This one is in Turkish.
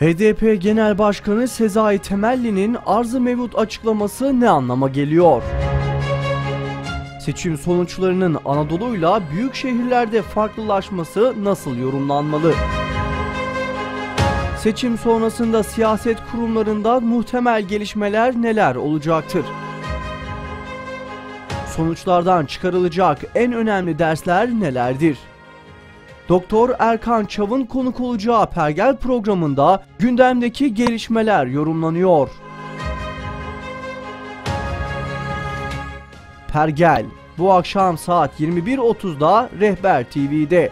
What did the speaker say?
HDP Genel Başkanı Sezai Temelli'nin arzı mevut açıklaması ne anlama geliyor? Seçim sonuçlarının Anadolu'yla büyük şehirlerde farklılaşması nasıl yorumlanmalı? Seçim sonrasında siyaset kurumlarında muhtemel gelişmeler neler olacaktır? Sonuçlardan çıkarılacak en önemli dersler nelerdir? Doktor Erkan Çav'ın konuk olacağı Pergel programında gündemdeki gelişmeler yorumlanıyor. Pergel bu akşam saat 21.30'da Rehber TV'de.